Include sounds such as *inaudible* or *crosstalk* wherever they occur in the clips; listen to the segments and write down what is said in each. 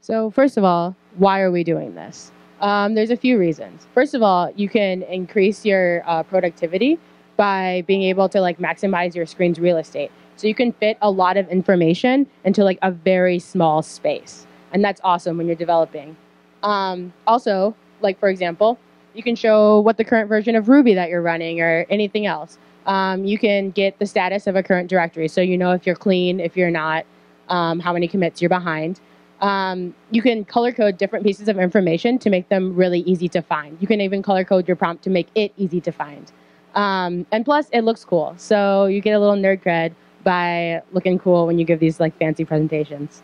So, first of all, why are we doing this? Um, there's a few reasons. First of all, you can increase your uh, productivity by being able to like maximize your screen's real estate. So you can fit a lot of information into like a very small space, and that's awesome when you're developing. Um, also, like for example, you can show what the current version of Ruby that you're running or anything else. Um, you can get the status of a current directory, so you know if you're clean, if you're not, um, how many commits you're behind. Um, you can color code different pieces of information to make them really easy to find. You can even color code your prompt to make it easy to find. Um, and plus, it looks cool, so you get a little nerd cred by looking cool when you give these like fancy presentations.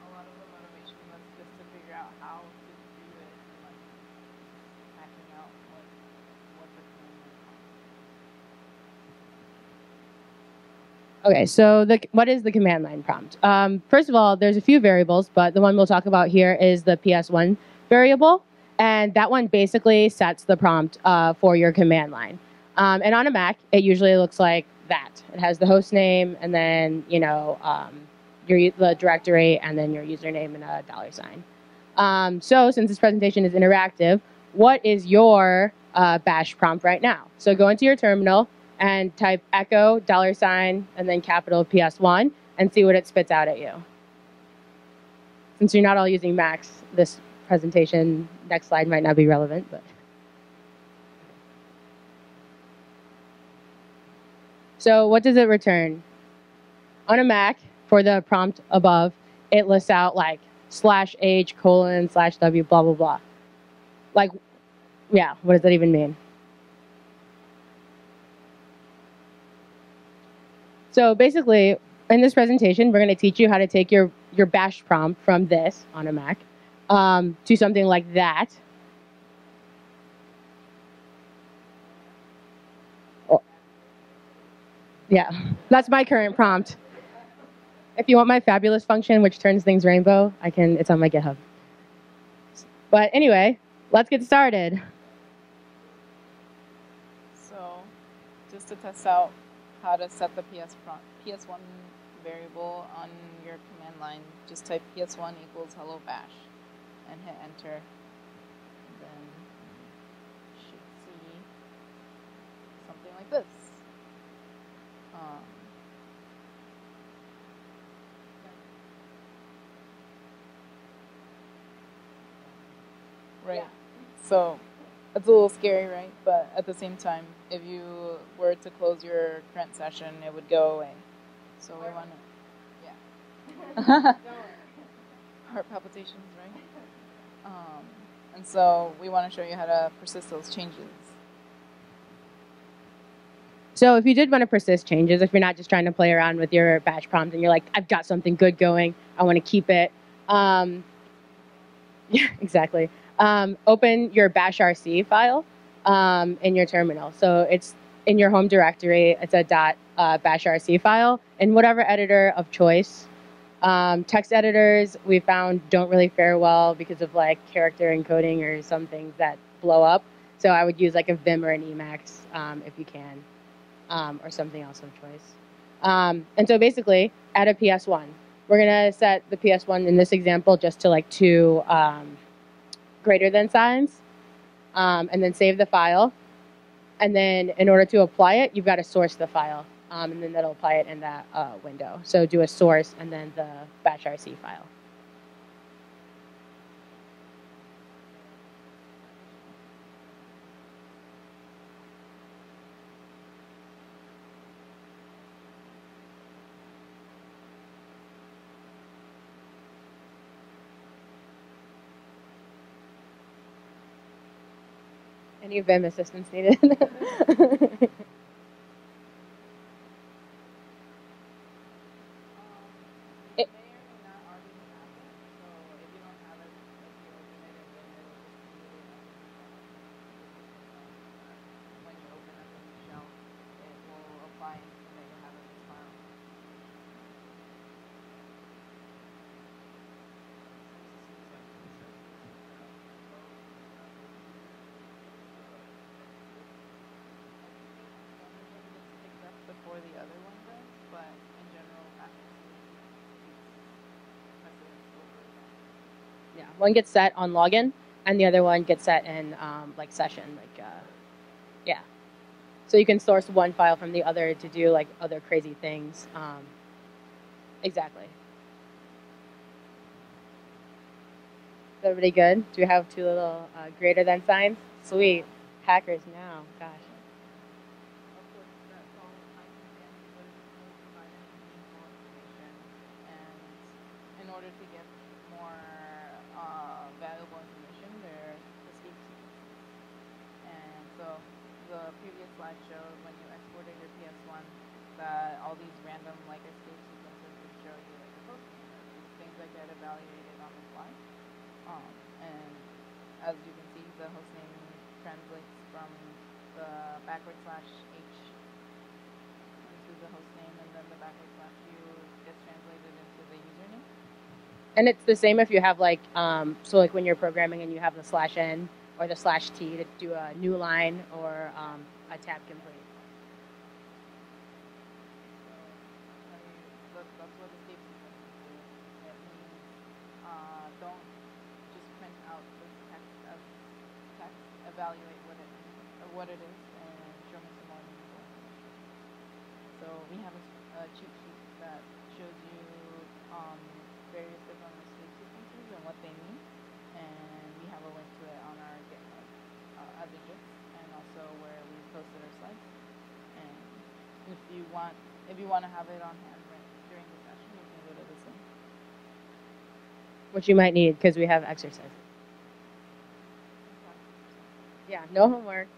a lot of the motivation was just to figure out how to do it and like hacking out what what the command line Okay, so the, what is the command line prompt? Um, first of all, there's a few variables, but the one we'll talk about here is the PS1 variable, and that one basically sets the prompt uh, for your command line. Um, and on a Mac, it usually looks like that. It has the host name, and then you know um, your the directory, and then your username and a dollar sign. Um, so since this presentation is interactive, what is your uh, bash prompt right now? So go into your terminal and type echo dollar sign and then capital PS1 and see what it spits out at you. Since you're not all using Macs, this presentation next slide might not be relevant, but. So what does it return? On a Mac, for the prompt above, it lists out like slash H colon slash W blah blah blah. Like, yeah, what does that even mean? So basically, in this presentation, we're going to teach you how to take your, your bash prompt from this on a Mac um, to something like that. Oh. Yeah, that's my current prompt. If you want my fabulous function, which turns things rainbow, I can. It's on my GitHub. But anyway, let's get started. So, just to test out how to set the PS prompt, PS1 variable on your command line, just type PS1 equals hello bash and hit enter. And then you should see something like this. Um, right. So it's a little scary, right? But at the same time, if you were to close your current session, it would go away. So we want to, yeah. *laughs* Heart palpitations, right? Um, and so we want to show you how to persist those changes. So if you did want to persist changes, if you're not just trying to play around with your bash prompt and you're like, I've got something good going, I want to keep it. Um, *laughs* yeah, exactly. Um, open your bash RC file um, in your terminal. So it's in your home directory. It's a dot uh, bash RC file in whatever editor of choice. Um, text editors we found don't really fare well because of like character encoding or some things that blow up. So I would use like a Vim or an Emacs um, if you can, um, or something else of choice. Um, and so basically, add a PS1. We're gonna set the PS1 in this example just to like two um, greater than signs, um, and then save the file. And then in order to apply it, you've got to source the file, um, and then that'll apply it in that uh, window. So do a source and then the bash RC file. Any Vim assistance needed? *laughs* It- before the other one does, but in general, that is Yeah, one gets set on login, and the other one gets set in um, like session. Like, uh, yeah. So you can source one file from the other to do like other crazy things. Um, exactly. Is everybody good? Do we have two little uh, greater than signs? Sweet. Hackers now. Gosh. Of course, that's all ties in, but it will provide any meaningful information. And in order to get more uh, valuable information, there are escape sequences. And so the previous when you exported your PS1 that all these random like escape sequences would show you like or these things that get evaluated on the fly. Um, and as you can see, the host name translates from the backward slash h into the host name, and then the backward slash u gets translated into the username. And it's the same if you have like, um, so like when you're programming and you have the slash n or the slash t to do a new line or um, a tab complete. So that that- that's what escape sequences do. It means uh, don't just print out this text as text. Evaluate what it or what it is, and show me some more meaningful information. So we have a cheat sheet that shows you um, various different escape sequences and what they mean, and we have a link to it on our GitHub uh, as a GIF, also where we posted our slides. And if you want, if you want to have it on hand right during the session, you can go to this link. Which you might need because we have exercises. Yeah, no homework.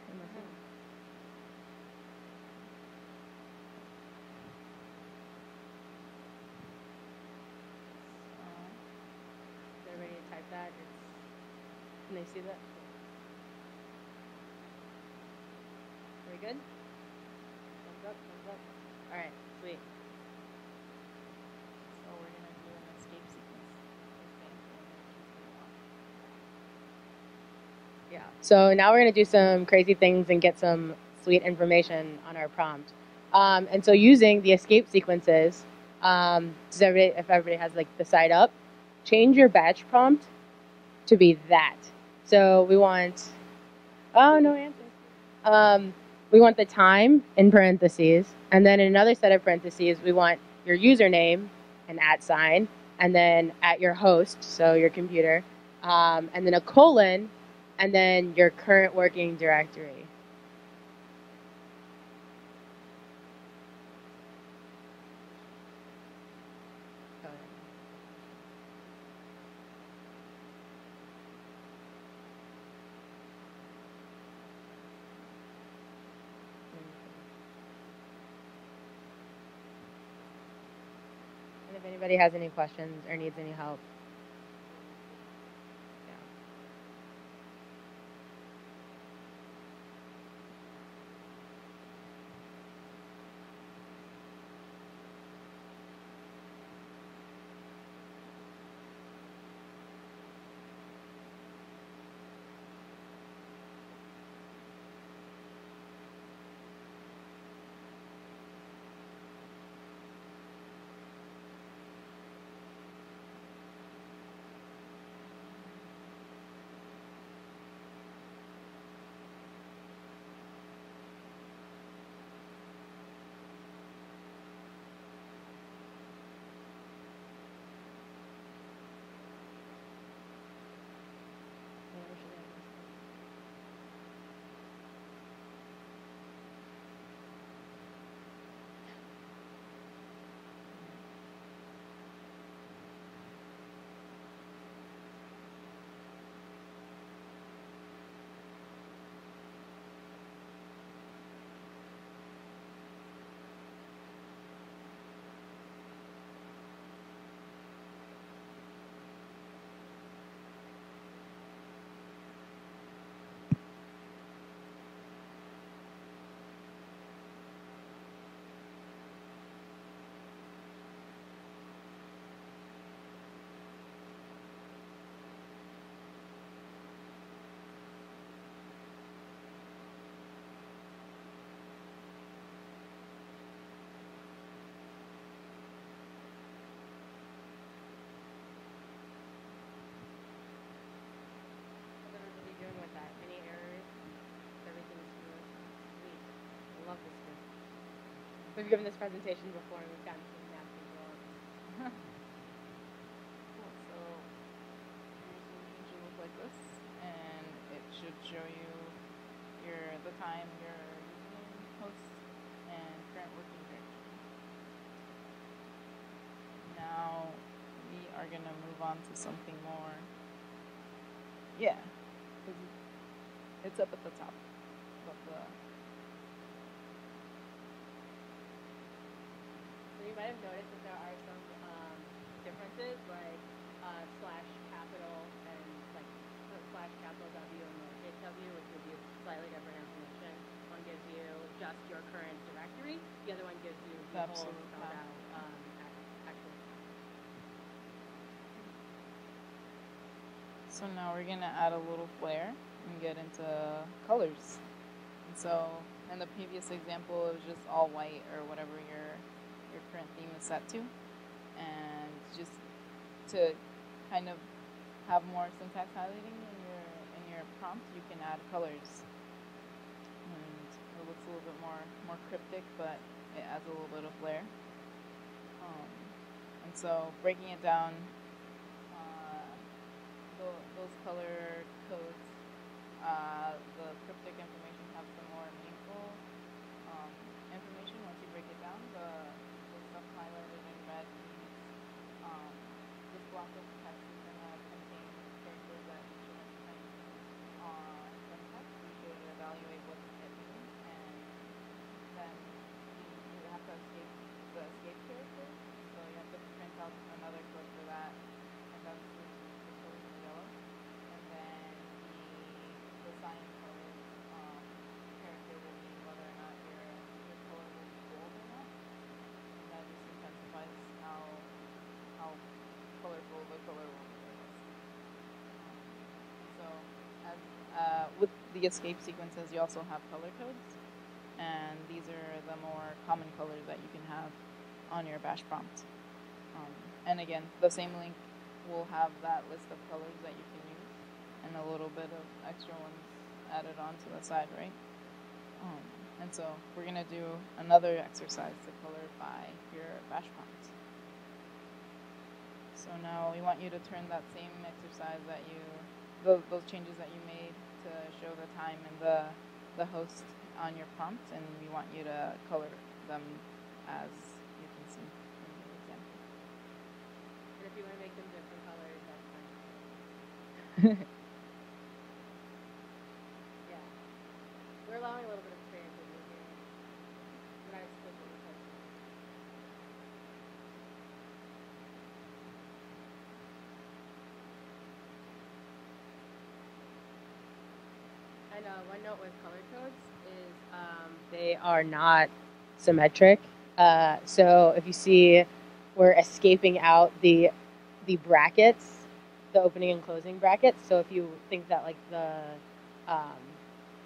Is everybody type that? Can they see that? Are we good? Thumbs up, thumbs up. All right, sweet. So we're gonna do an escape sequence. I think, and then choose the one. Yeah. So now we're going to do some crazy things and get some sweet information on our prompt. Um, and so using the escape sequences, um, everybody, if everybody has like the side up, change your bash prompt to be that. So we want, oh, no answer. Um, we want the time in parentheses. And then in another set of parentheses, we want your username and at sign, and then at your host, so your computer, um, and then a colon, and then your current working directory. And if anybody has any questions or needs any help, love this one. We've given this presentation before and we've gotten some nasty results. *laughs* Cool. So your solution should look like this, and it should show you your the time, your username, host, and current working directory. Now we are gonna move on to something more. Yeah, it's up at the top of the. So you might have noticed that there are some um, differences, like uh, slash capital and like uh, slash capital W and lowercase w, which gives you slightly different information. One gives you just your current directory. The other one gives you the whole spelled out um, actual. So now we're gonna add a little flair and get into colors. And so in the previous example, it was just all white or whatever your current theme is set to, and just to kind of have more syntax highlighting in your in your prompt, you can add colors, and it looks a little bit more more cryptic, but it adds a little bit of flair. Um, and so breaking it down. Uh, tho- those color codes, uh, the cryptic information has some more meaningful um, information once you break it down. The, the stuff highlighted in red means um, this block of text is going to contain characters that we should type uh, from text. We should evaluate what it means, and then you, you have to escape the escape character. So you have to print out another code for that, and that's the, the code in yellow. And then the the sign color um, character will mean whether or not your your color will be bold or not. And that just intensifies how how colorful the color will be. I guess. Um, so as uh, with the escape sequences, you also have color codes, and these are the more common colors that you can have on your bash prompt. Um, and again, the same link will have that list of colors that you can use, and a little bit of extra ones added on to the side, right? Um, and so we're gonna do another exercise to color by your bash prompt. So now we want you to turn that same exercise that you, those, those changes that you made to show the time and the, the host on your prompt, and we want you to color them as you can see in the example. And if you want to make them different colors, that's fine. *laughs* yeah. We're allowing a little bit of creativity here. But I explicitly said so. Uh, one note with color codes is um, they are not symmetric. Uh, so if you see, we're escaping out the the brackets, the opening and closing brackets. So if you think that like the um,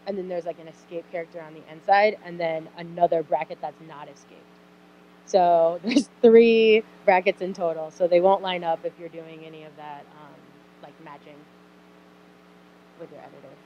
and then there's like an escape character on the inside, and then another bracket that's not escaped. So *laughs* there's three brackets in total. So they won't line up if you're doing any of that um, like matching with your editor.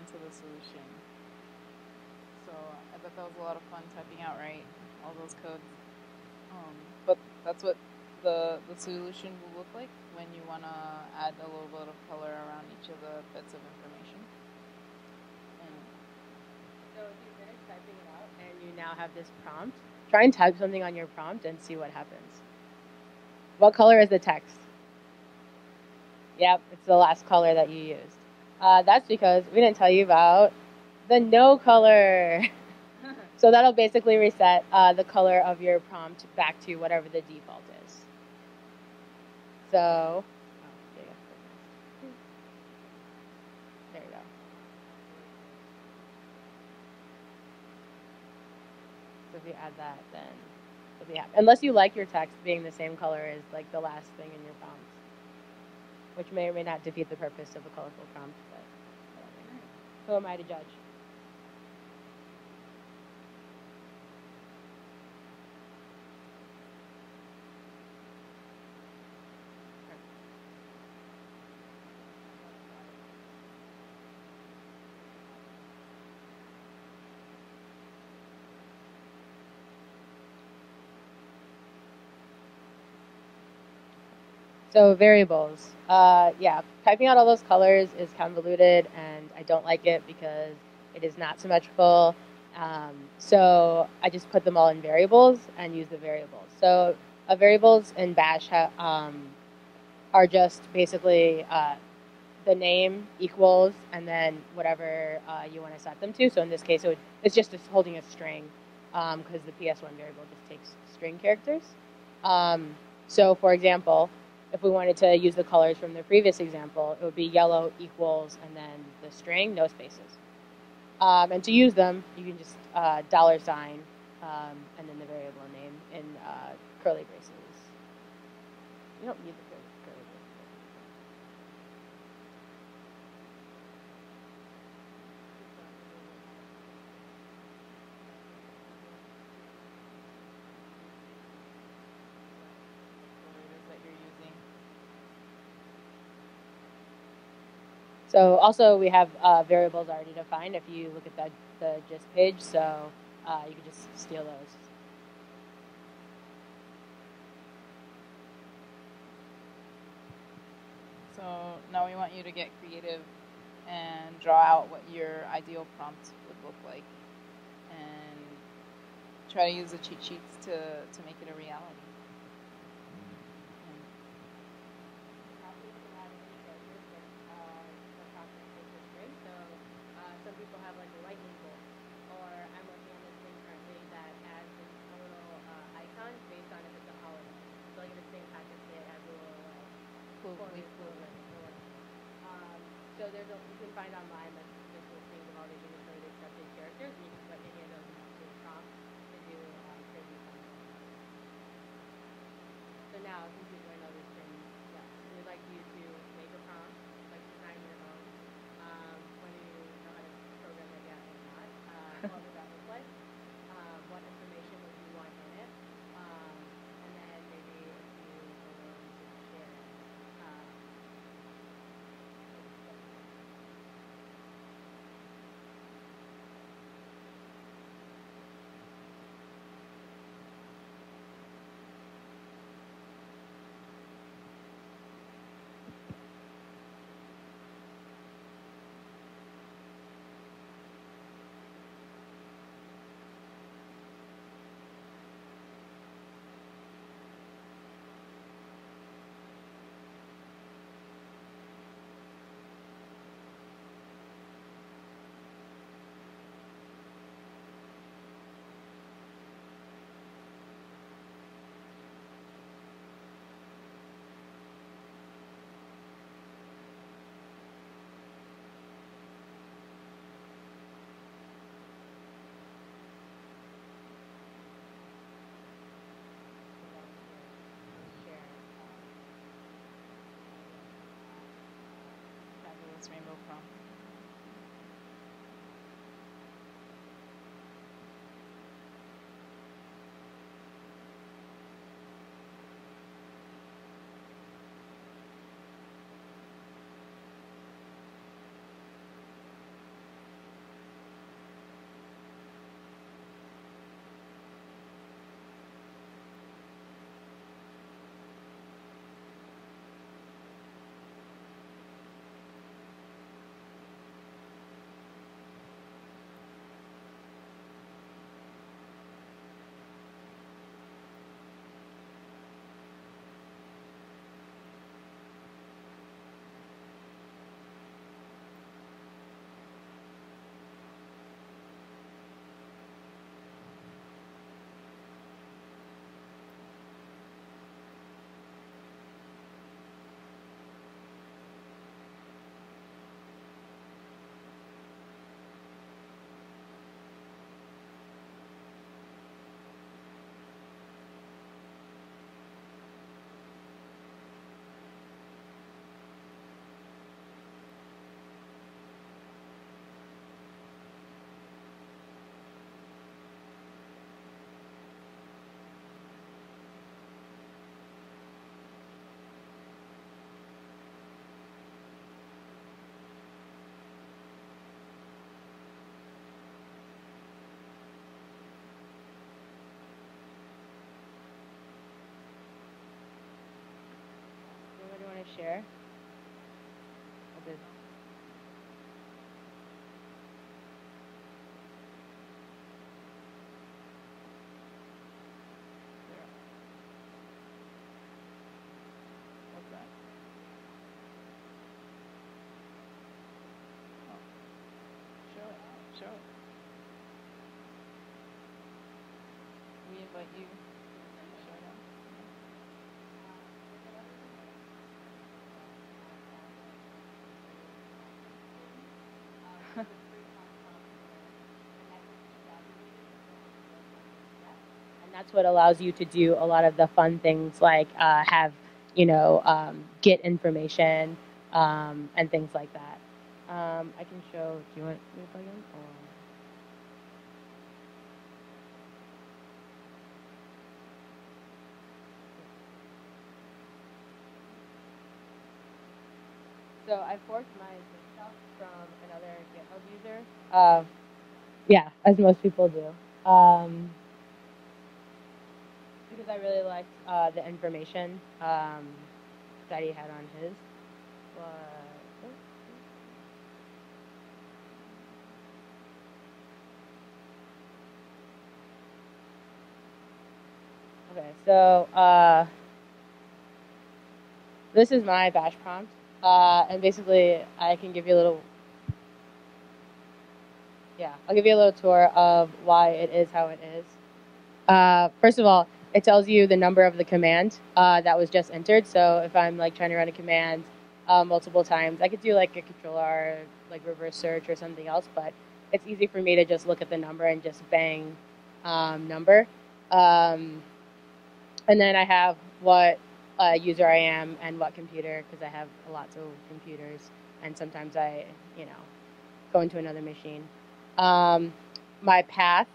Onto the solution. So I bet that was a lot of fun typing out right all those codes. Um, but that's what the the solution will look like when you want to add a little bit of color around each of the bits of information. And So if you finish typing it out and you now have this prompt, try and type something on your prompt and see what happens. What color is the text? Yep, it's the last color that you used. Uh, that's because we didn't tell you about the no color. *laughs* so that'll basically reset uh, the color of your prompt back to whatever the default is. So, oh, there you go. There you go. So if you add that, then it'll be happy. Unless you like your text being the same color as like the last thing in your prompt, which may or may not defeat the purpose of a colorful prompt. But who am I to judge? So variables. Uh, yeah, typing out all those colors is convoluted, and I don't like it because it is not symmetrical. Um, so I just put them all in variables and use the variables. So uh, variables in Bash ha- um, are just basically uh, the name equals and then whatever uh, you want to set them to. So in this case, it would, it's just holding a string because um, the PS1 variable just takes string characters. Um, so for example, if we wanted to use the colors from the previous example, it would be yellow equals and then the string, no spaces. Um, and to use them, you can just uh, dollar sign um, and then the variable name in uh, curly braces. You don't need the curly, curly braces. what it is that you're using. So also we have uh, variables already defined if you look at the, the gist page, so uh, you can just steal those. So now we want you to get creative and draw out what your ideal prompt would look like, and try to use the cheat sheets to to make it a reality. Rainbow prompt. Share. Oh. Show it. Show it. We invite you. That's what allows you to do a lot of the fun things like uh, have you know um, get information um, and things like that. Um, i can show do you want me to plug in? Or so i forked my stuff from another github user. Uh, yeah as most people do. Um, I really liked uh, the information um, that he had on his. Okay, so uh, this is my bash prompt, uh, and basically I can give you a little. Yeah, I'll give you a little tour of why it is how it is. Uh, first of all, it tells you the number of the command uh, that was just entered. So if I'm like trying to run a command uh, multiple times, I could do like a control R, like reverse search or something else. But it's easy for me to just look at the number and just bang um, number. Um, and then I have what uh, user I am and what computer because I have lots of computers and sometimes I, you know, go into another machine. Um, my path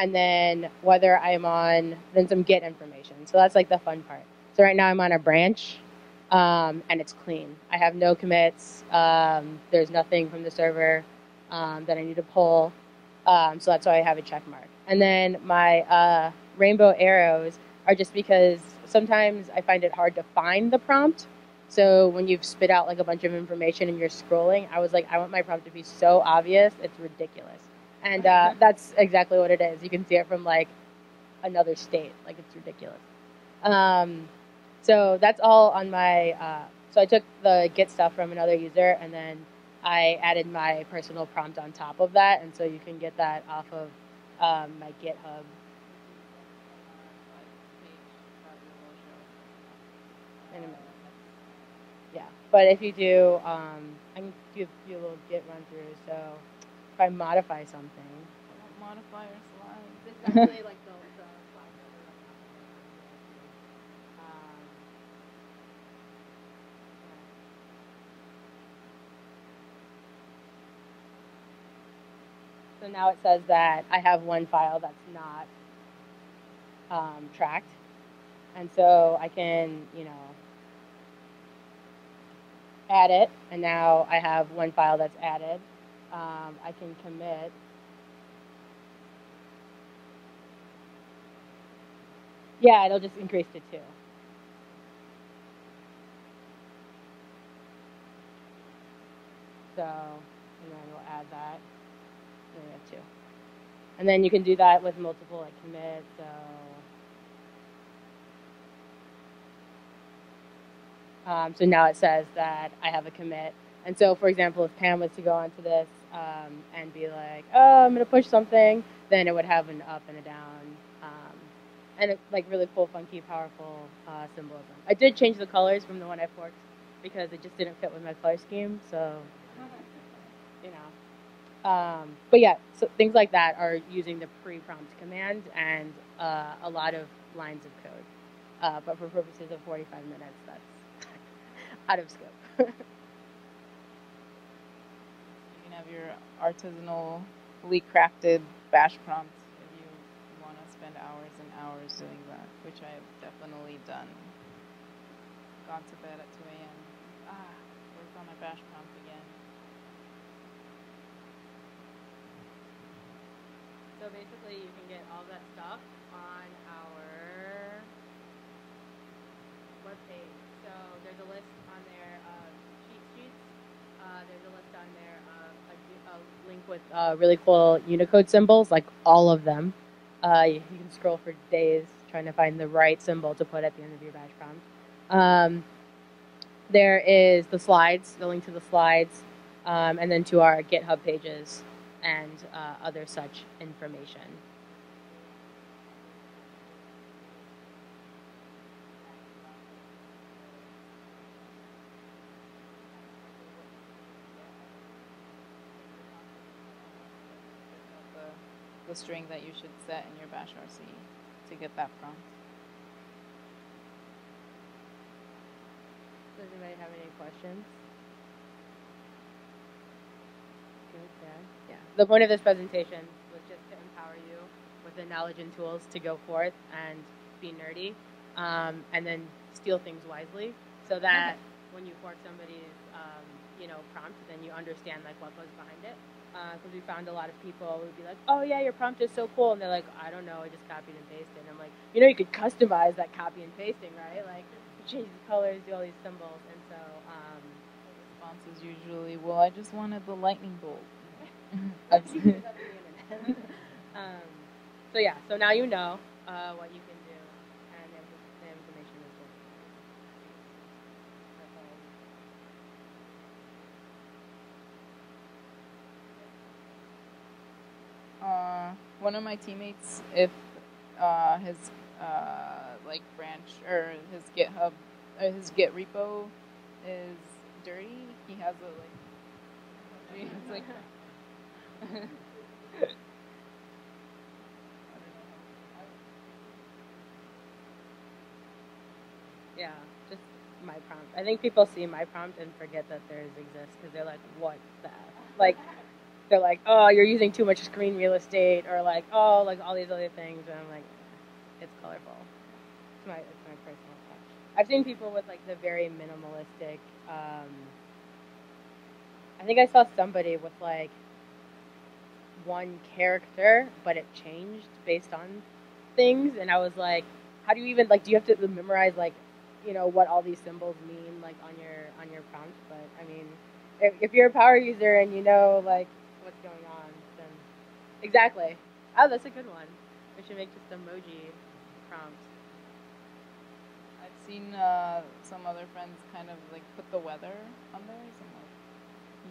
and then whether I'm on then some Git information. So that's like the fun part. So right now I'm on a branch, um, and it's clean. I have no commits. Um, there's nothing from the server um, that I need to pull. Um, so that's why I have a check mark. And then my uh, rainbow arrows are just because sometimes I find it hard to find the prompt. So when you've spit out like a bunch of information and you're scrolling, I was like, I want my prompt to be so obvious, it's ridiculous and uh, that's exactly what it is. You can see it from like another state, like it's ridiculous. Um, so that's all on my. Uh, so I took the Git stuff from another user, and then I added my personal prompt on top of that, and so you can get that off of um, my GitHub. Yeah, but if you do, um, I can give you a little Git run through. So if I modify something, Don't modify your slides. actually like the, the slide that we're running off of. Um, So now it says that I have one file that's not um, tracked. And so I can, you know, add it. And now I have one file that's added. Um, I can commit. Yeah, it'll just increase to two. So, and then we'll add that. Then we have two. And then you can do that with multiple like commits. So, um, so now it says that I have a commit. And so, for example, if Pam was to go onto this um, and be like, "Oh, I'm going to push something," then it would have an up and a down, um, and it's like really cool, funky, powerful uh, symbolism. I did change the colors from the one I forked because it just didn't fit with my color scheme. So, *laughs* you know. Um, but yeah, so things like that are using the pre-prompt command and uh, a lot of lines of code. Uh, but for purposes of 45 minutes, that's *laughs* out of scope. *laughs* Have your artisanally crafted bash prompts if you want to spend hours and hours doing that, which I've definitely done. Gone to bed at 2 a.m. Ah, worked on my bash prompt again. So basically, you can get all that stuff on our webpage. So So there's a list on there of cheat sheets. Uh, there's a list on there of a link with uh, really cool Unicode symbols, like all of them. Uh, you, you can scroll for days trying to find the right symbol to put at the end of your bash prompt. Um, there is the slides, the link to the slides, um, and then to our GitHub pages and uh, other such information. The, the string that you should set in your bash RC to get that prompt. Does anybody have any questions? Good, yeah. Yeah. The point of this presentation was just to empower you with the knowledge and tools to go forth and be nerdy, um, and then steal things wisely, so that when you fork somebody's, um, you know, prompt, then you understand like what goes behind it. Because uh, we found a lot of people would be like, "Oh yeah, your prompt is so cool," and they're like, "I don't know, I just copied and pasted." And I'm like, "You know, you could customize that copy and pasting, right? Like, change the colors, do all these symbols, and so." Um, response is usually, "Well, I just wanted the lightning bolt." *laughs* *laughs* um, so yeah, so now you know uh, what you can do, and the information is there. Uh, one of my teammates, if uh, his uh, like branch or his GitHub or his Git repo is dirty, he has a like, *laughs* like *laughs* yeah, just my prompt. I think people see my prompt and forget that theirs exists because they're like, "What the?" Like, they're like, "Oh, you're using too much screen real estate," or like, "Oh, like all these other things," and I'm like, "It's colorful." It's my it's my personal touch. I've seen people with like the very minimalistic. Um, I think I saw somebody with like one character, but it changed based on things, and I was like, how do you even like? Do you have to memorize like, you know, what all these symbols mean like on your on your prompt? But I mean, if, you're a power user and you know like going on, then exactly. Oh, that's a good one. We should make just emoji prompts. I've seen uh, some other friends kind of like put the weather on there. So I'm like,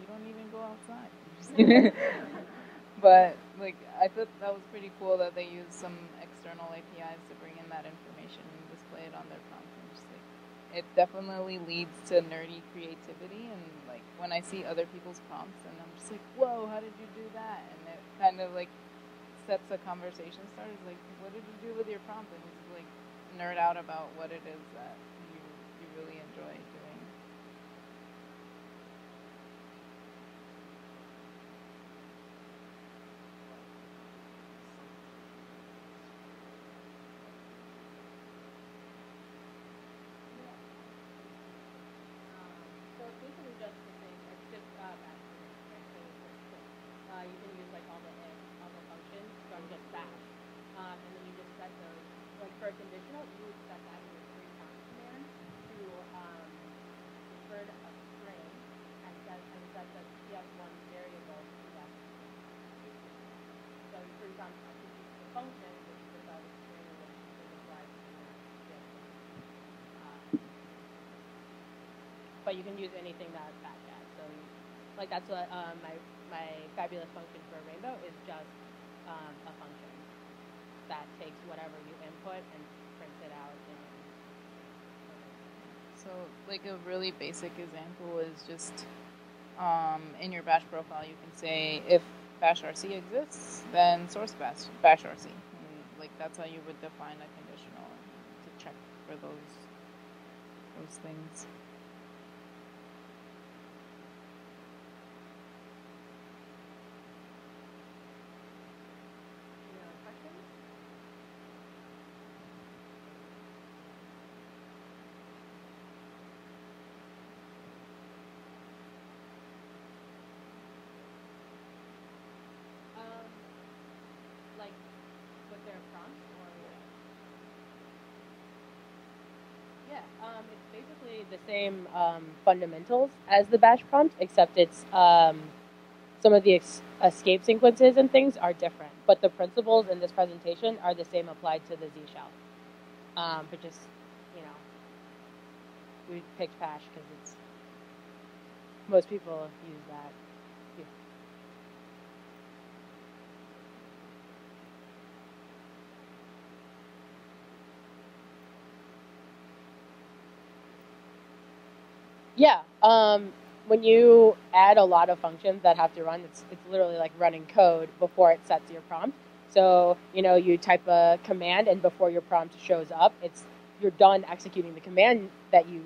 you don't even go outside. *laughs* but like I thought that was pretty cool that they used some external APIs to bring in that information and display it on their prompt. It definitely leads to nerdy creativity and like when I see other people's prompts and I'm just like, whoa, how did you do that? And it kind of like sets a conversation started. Like, what did you do with your prompt? And just like nerd out about what it is that you you really enjoy doing. So it's basically just the same. It's just uh, bash. right? So it's just quick. Uh, you can use like all the if, all the functions from just bash, um, and then you just set those. Like for a conditional, you would set that in your free count command to um, refer to a string and set and set the ps1 variable to that. So your pre-prompt executes the function, which is about the string which is applied to that ps1. Uh, but you can use anything that has. So, like that's what um, my my fabulous function for a rainbow is just um, a function that takes whatever you input and prints it out. In, So, like a really basic example is just um, in your bash profile, you can say if bash RC exists, then source bash, bash RC. And, like that's how you would define a conditional to check for those those things. any other questions? Um, like with their prompts or Yeah, Yeah, um, it's basically the same um, fundamentals as the bash prompt, except it's um, some of the ex- escape sequences and things are different. But the principles in this presentation are the same applied to the Z shell. Um, but just, you know, we picked bash because it's most people use that. Yeah. Um, when you add a lot of functions that have to run, it's, it's literally like running code before it sets your prompt. So, you know, you type a command and before your prompt shows up, it's you're done executing the command that you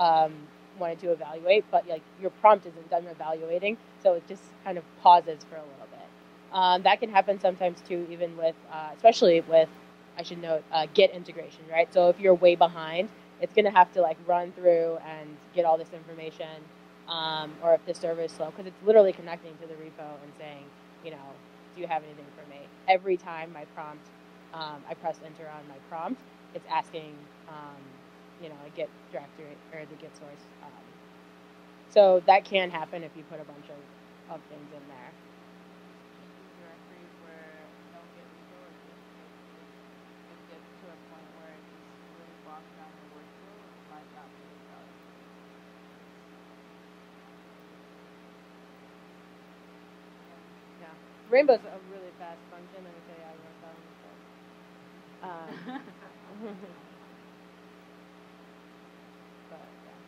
um, wanted to evaluate, but like your prompt isn't done evaluating, so it just kind of pauses for a little bit. Um, that can happen sometimes too, even with, uh, especially with, I should note, uh, Git integration, right? So if you're way behind, it's going to have to like run through and get all this information, um, or if the server is slow, because it's literally connecting to the repo and saying, you know, do you have anything for me? Every time my prompt, um, I press enter on my prompt, it's asking, um, you know, a Git directory or the Git source. Um, so that can happen if you put a bunch of, of things in there your workflow, it might not be as valuable. Yeah. Rainbow's a really fast function. Let me tell you, I one. So. *laughs* Um, *laughs* but, yeah.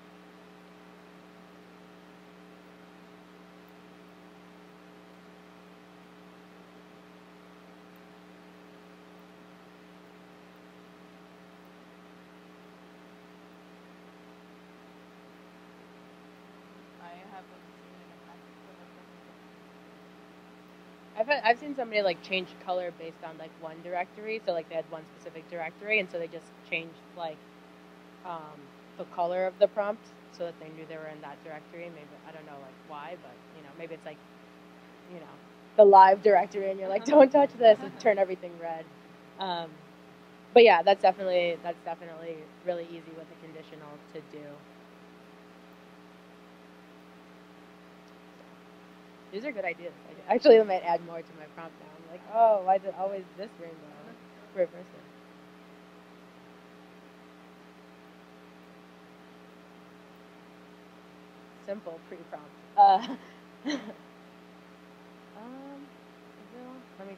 I haven't seen it in practice, but that doesn't get I've I've seen somebody like change color based on like one directory. So like they had one specific directory, and so they just changed like um, the color of the prompt so that they knew they were in that directory. Maybe I don't know like why, but you know maybe it's like you know the live directory, and you're like don't touch this and turn everything red. Um, but yeah, that's definitely that's definitely really easy with a conditional to do. These are good ideas. Actually I might add more to my prompt now. I'm like, oh, why is it always this rainbow? Reverse it. Simple pre-prompt. Uh, *laughs* um, let me.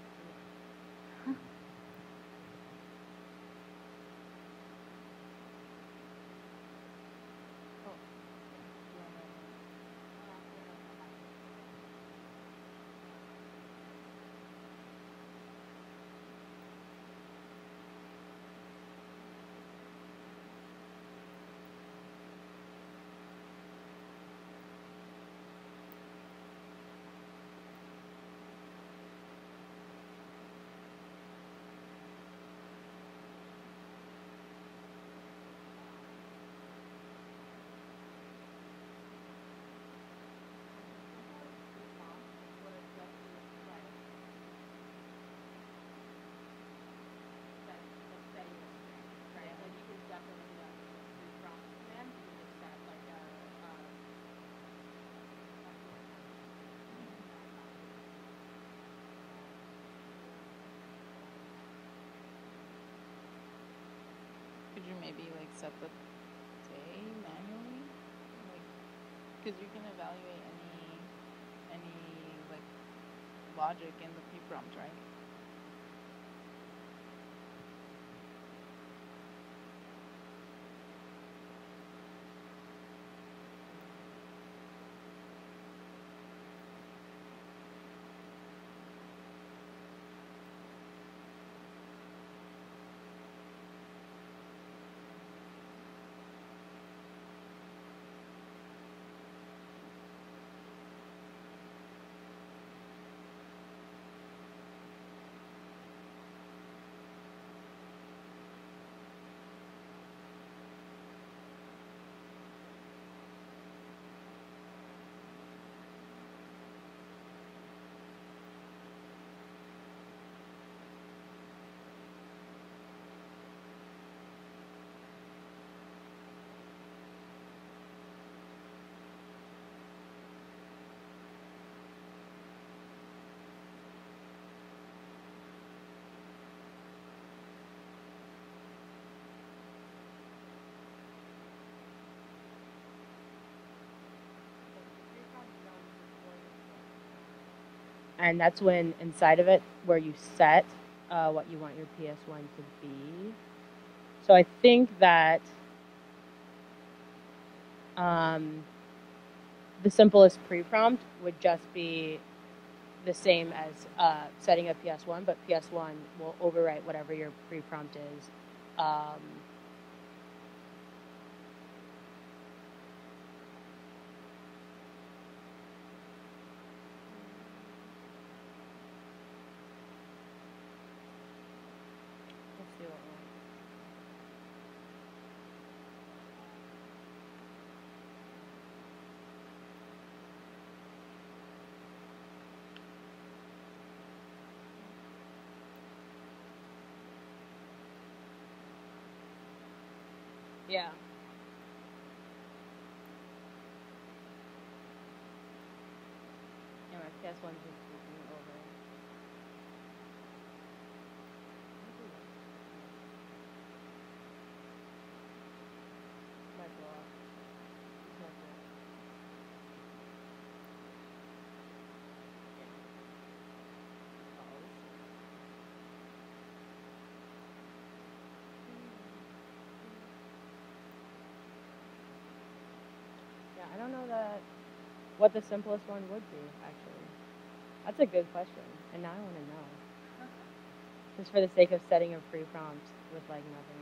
Could you maybe like set the day manually, like, because you can evaluate any any like logic in the pre-prompt, right? And that's when inside of it where you set uh, what you want your PS1 to be. So I think that um, the simplest pre-prompt would just be the same as uh, setting a PS1, but PS1 will overwrite whatever your pre-prompt is. Um, Yeah. Yeah, my PS1 just taking over. Might blow up. It's not good. Yeah. Uh-oh. Yeah, I don't know that what the simplest one would be, actually. That's a good question, and now I want to know. Just for the sake of setting a pre-prompt with like nothing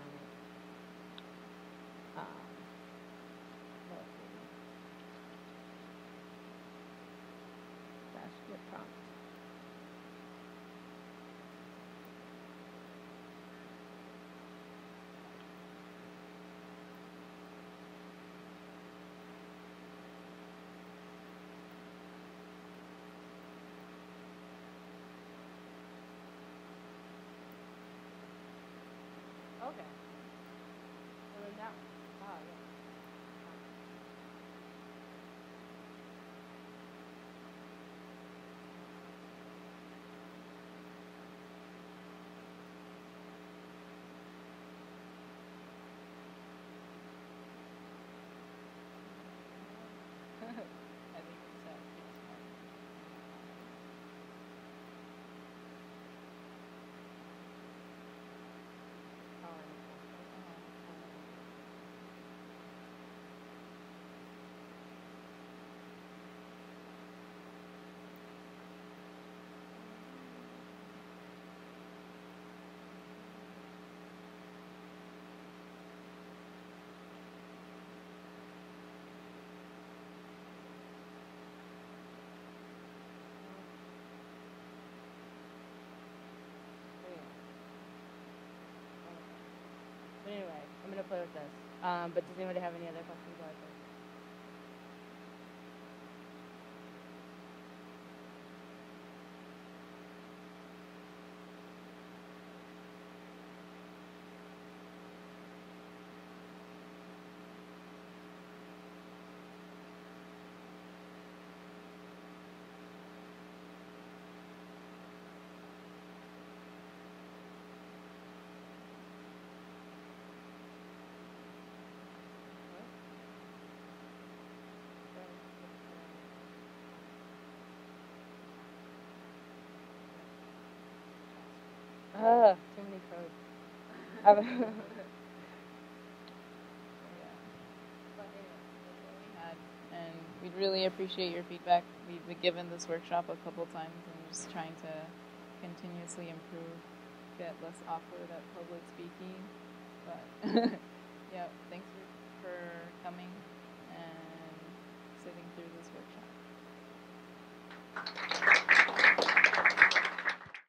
with. Um, but does anybody have any other questions about this? have *laughs* and we'd really appreciate your feedback. We've been given this workshop a couple times, and we're just trying to continuously improve, get less awkward at public speaking. But *laughs* yeah, thanks for, for coming and sitting through this workshop.